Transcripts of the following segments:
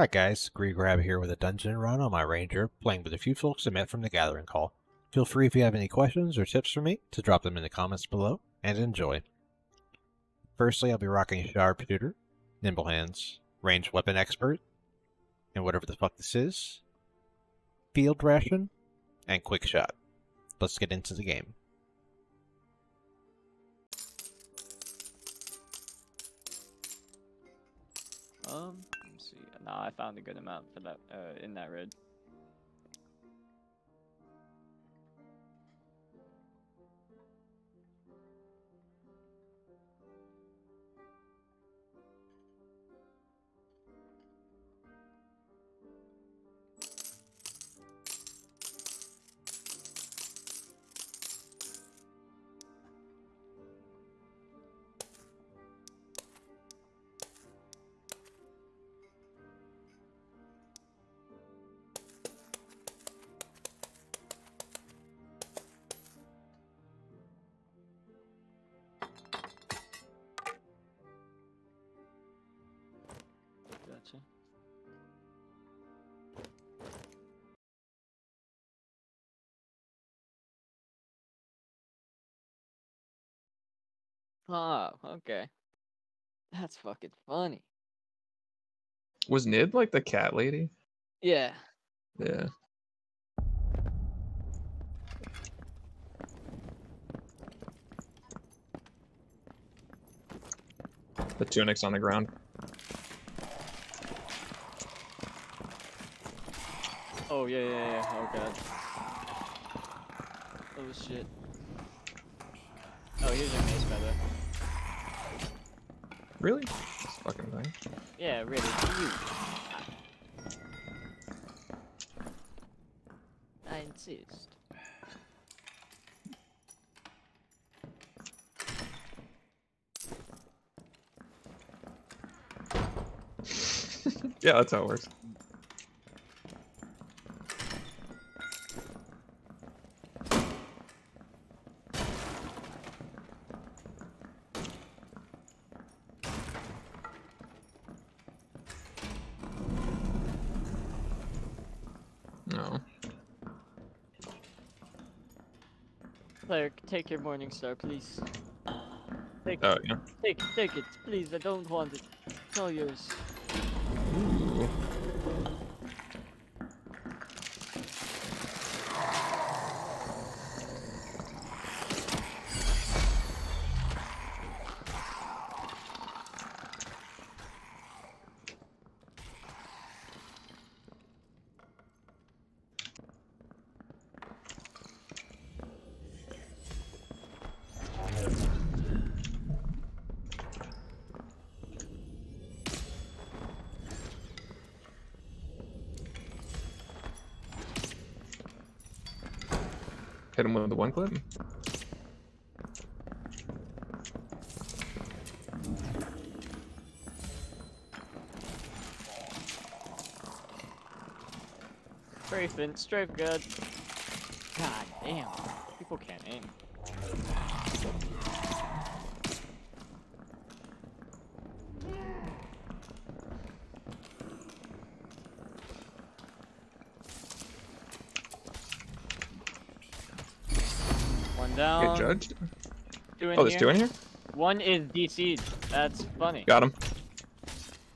Hi guys, Crab here with a dungeon run on my ranger, playing with a few folks I met from the Gathering Hall. Feel free if you have any questions or tips for me to drop them in the comments below, and enjoy. Firstly, I'll be rocking Sharpshooter, Nimble Hands, Ranged Weapon Expert, and whatever the fuck this is, Field Ration, and Quick Shot. Let's get into the game. Um, I found a good amount for that uh, in that red. Oh, okay. That's fucking funny. Was Nib like the cat lady? Yeah. Yeah. The tunic's on the ground. Oh yeah, yeah, yeah. Oh god. Oh shit. Oh, here's your mace feather. Really? This fucking thing. Yeah, really. You. I insist. Yeah, that's how it works. Take your morning star, please. Take Oh it. yeah. Take it, take it, please. I don't want it. It's all yours. Hit him with the one clip. Strafing, strafe good. God damn. People can't aim. One Get judged. Two Oh, there's here. two in here. One is DC'd. That's funny. Got him.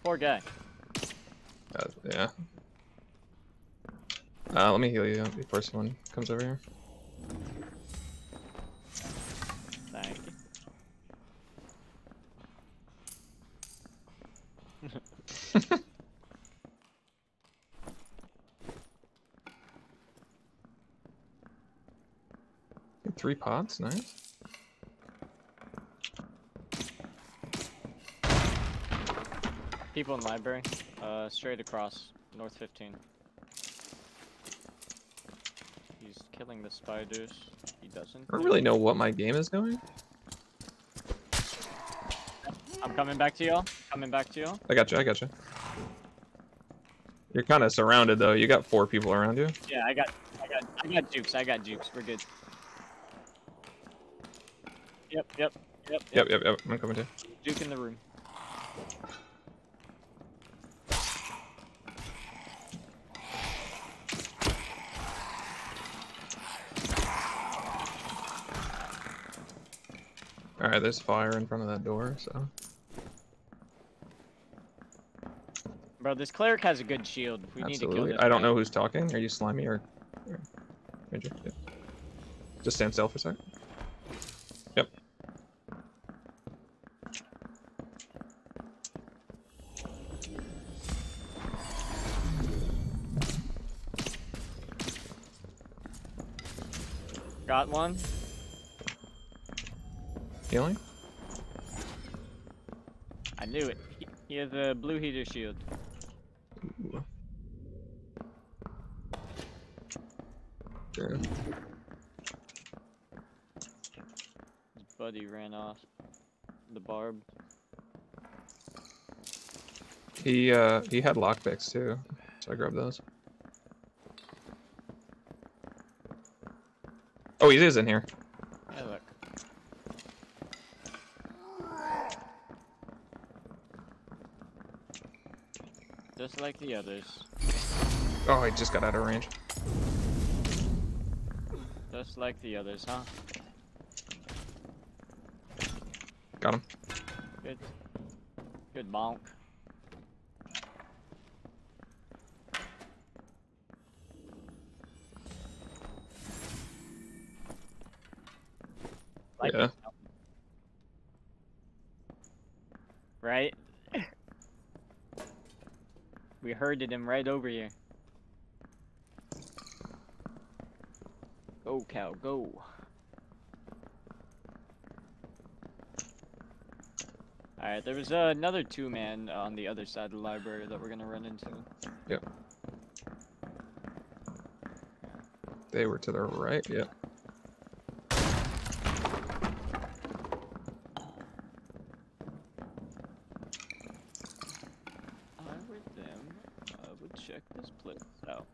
Poor guy. Uh, yeah. Uh, let me heal you before someone comes over here. Thank you. Get Three pods, nice. People in library. Uh, straight across. North 15. He's killing the spiders. He doesn't. I don't really know what my game is going. I'm coming back to y'all. Coming back to y'all. I got you. I got you. You're kind of surrounded though. You got four people around you. Yeah, I got, I got, I got jukes. I got jukes. We're good yep, yep, yep, yep, yep, yep. I'm coming to. Duke in the room. Alright, there's fire in front of that door, so. Bro, this cleric has a good shield. We Absolutely. need to kill I don't guy. know who's talking. Are you slimy or... or... Just stand still for a second. Got one. Healing? I knew it. He, he has a blue heater shield. Ooh. Sure. His buddy ran off. The barb. He uh he had lockpicks too, so I grabbed those. Oh, he is in here. Yeah, look. Just like the others. Oh, I just got out of range. Just like the others, huh? Got him. Good. Good bonk. Like Yeah. Right? we herded him right over here. Go, cow, go. Alright, there was uh, another two man on the other side of the library that we're gonna run into. Yep. They were to the right. Yep. I with them, I would check this place out.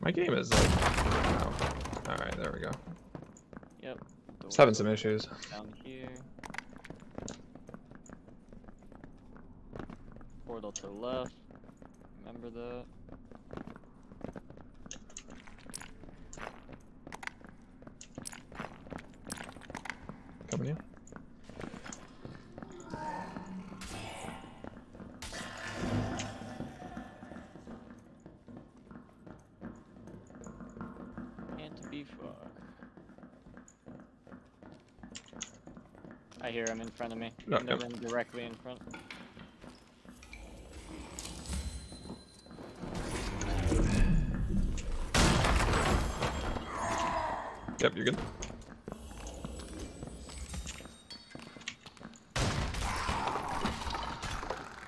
My game is like. Oh. All right, there we go. Yep. It's having some issues. down here. Portal to the left. Remember that. Coming in. Can't be far. I hear him in front of me. No, in the no. room directly in front. Yep, you're good.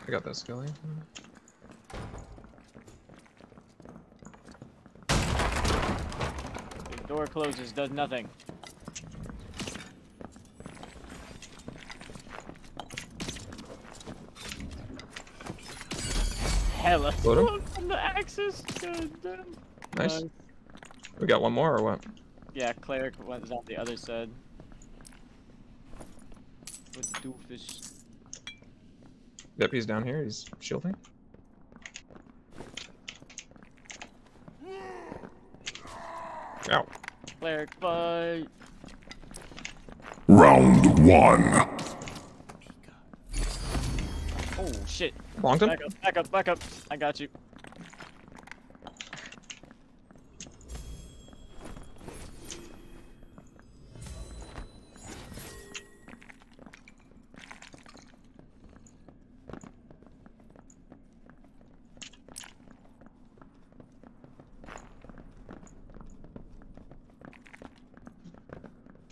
I got that skilling. Door closes, does nothing. Hella Load 'em? smoke from the axis. Nice. Uh, We got one more or what? yeah, cleric was on the other side. With doofus. Yep, he's down here. He's shielding. Ow. Cleric fight. Round one. Oh shit. Bonked him. Back up, back up, back up. I got you.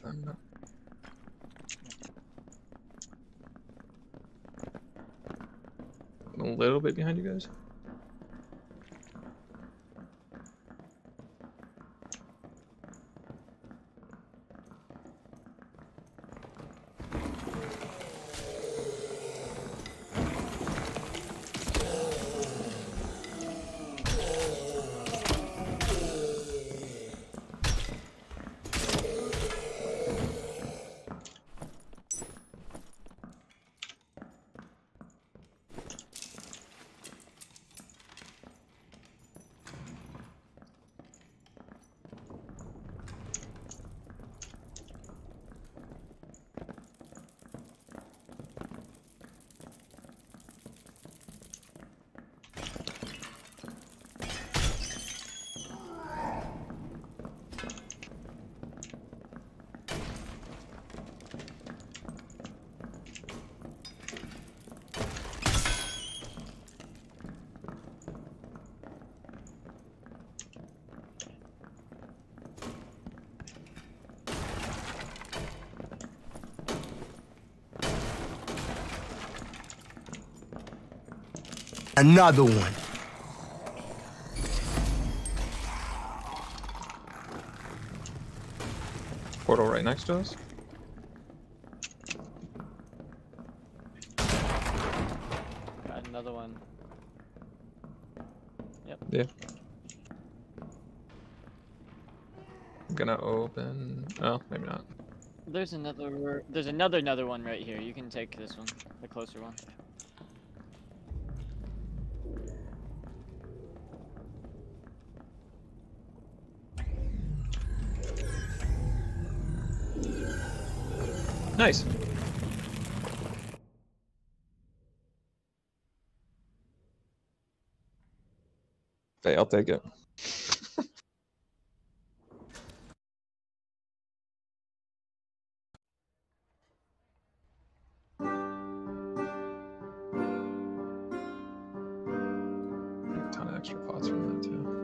A little bit behind you guys. Another one. Portal right next to us. Got another one. Yep. Yeah. I'm gonna open. Oh, maybe not. There's another. There's another another one right here. You can take this one, the closer one. Nice. Hey, I'll take it. ton of extra pots from that too.